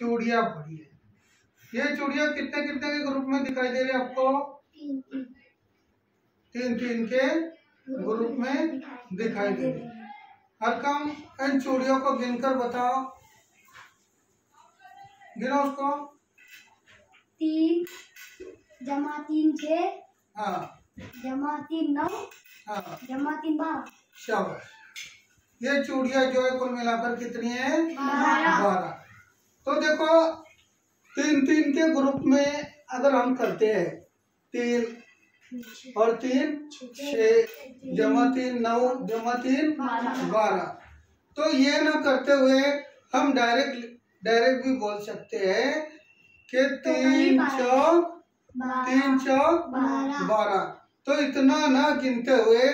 चूड़िया पड़ी है। ये चूड़िया कितने कितने के ग्रुप में दिखाई दे रही है आपको? तीन तीन के ग्रुप में दिखाई दे रही है। हर कम इन चूड़ियों को गिनकर बताओ। गिनो उसको। तीन जमा तीन छः हाँ। जमा तीन नौ हाँ। जमा तीन बारह। शाबाश। ये चूड़िया जो है कुल मिलाकर कितनी है? बारह। तो देखो तीन तीन के ग्रुप में अगर हम करते हैं तीन और तीन छः जमा तीन नौ जमा तीन बारह तो ये ना करते हुए हम डायरेक्ट डायरेक्ट भी बोल सकते हैं कि तीन चौक तीन चौक। बारह तो इतना ना गिनते हुए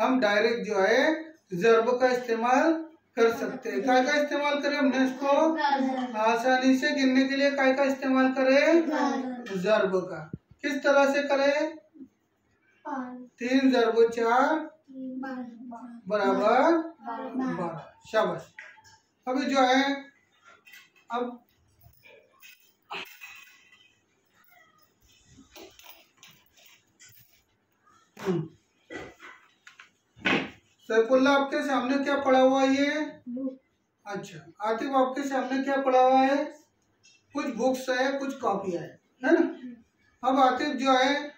हम डायरेक्ट जो है जर्ब का इस्तेमाल कर सकते हैं। काय का इस्तेमाल करें हमने इसको? आसानी से गिनने के लिए काय का इस्तेमाल करें? जर्ब का। किस तरह से करें? तीन जर्ब, चार? बराबर? बारह। शाबाश। अभी जो है, अब हम्म। सैफुल्ला आपके सामने क्या पड़ा हुआ है ये? अच्छा आतिफ आपके सामने क्या पड़ा हुआ है? कुछ बुक्स है कुछ कॉपियाँ है है ना? अब आतिफ जो है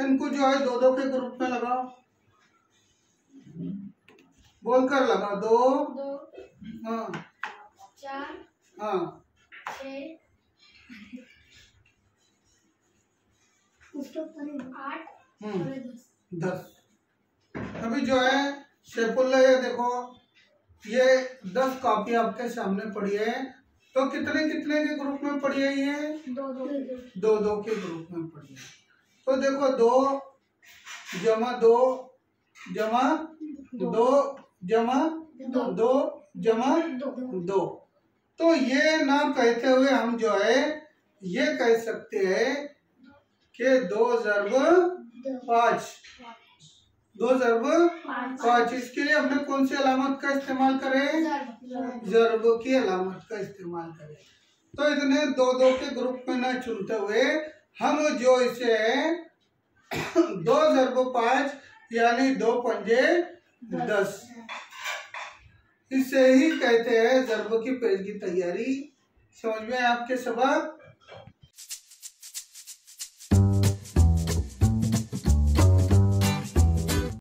इनको जो है दो दो के ग्रुप में लगाओ। बोलकर लगा दो। दो। हाँ। चार। हाँ। छः। उसके ऊपर आठ। हम्म। दस। अभी जो है शेफुल्ला ये देखो ये दस कॉपी आपके सामने पड़ी है। तो कितने कितने के ग्रुप में पड़ी है ये? दो दो। दो दो के ग्रुप में पड़ी है। तो देखो दो जमा दो जमा दो। जमा दो। जमा दो। तो ये ना कहते हुए हम जो है ये कह सकते हैं कि दो जरब पाँच। दो जरब। पाँच। इसके लिए हमने कौन सी अलामत का इस्तेमाल करें? जरब। की अलामत का इस्तेमाल करें। तो इतने दो दो के ग्रुप में न चुनते हुए हम जो इसे दो जरब पाँच यानी दो पंजे दस। इसे ही कहते हैं जरब की पेज की तैयारी। समझ में आपके सबक